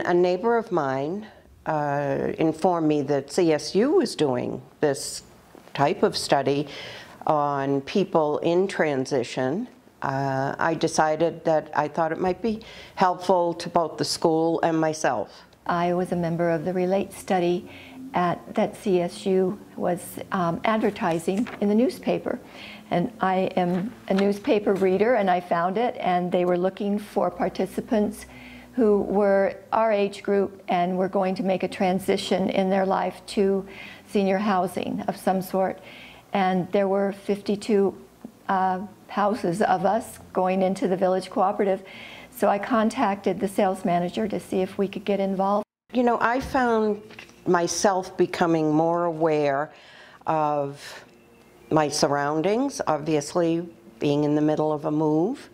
a neighbor of mine uh, informed me that CSU was doing this type of study on people in transition. Uh, I decided that I thought it might be helpful to both the school and myself. I was a member of the Relate study at, that CSU was um, advertising in the newspaper. And I am a newspaper reader, and I found it, and they were looking for participants who were our age group and were going to make a transition in their life to senior housing of some sort. And there were 52 uh, houses of us going into the village cooperative. So I contacted the sales manager to see if we could get involved. You know, I found myself becoming more aware of my surroundings, obviously being in the middle of a move.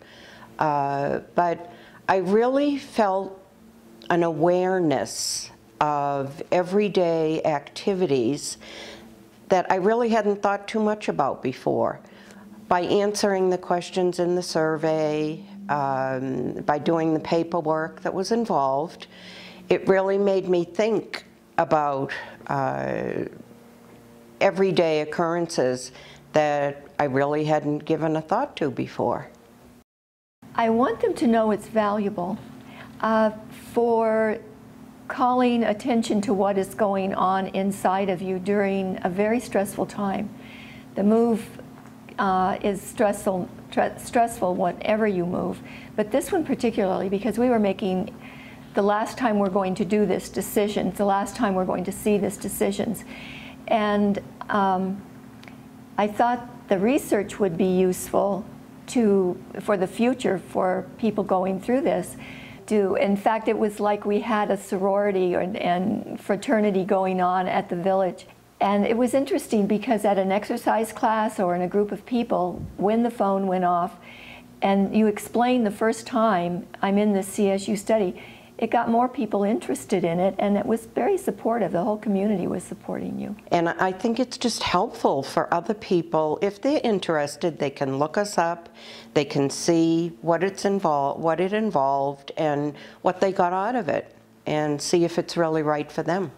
Uh, but I really felt an awareness of everyday activities that I really hadn't thought too much about before. By answering the questions in the survey, um, by doing the paperwork that was involved, it really made me think about uh, everyday occurrences that I really hadn't given a thought to before. I want them to know it's valuable uh, for calling attention to what is going on inside of you during a very stressful time. The move uh, is stressful, stressful whenever you move, but this one particularly because we were making the last time we're going to do this decisions, the last time we're going to see this decisions. And um, I thought the research would be useful to, for the future for people going through this. Do. In fact, it was like we had a sorority and, and fraternity going on at the village. And it was interesting because at an exercise class or in a group of people, when the phone went off, and you explain the first time I'm in this CSU study, it got more people interested in it and it was very supportive. The whole community was supporting you. And I think it's just helpful for other people. If they're interested, they can look us up, they can see what it's involved, what it involved and what they got out of it and see if it's really right for them.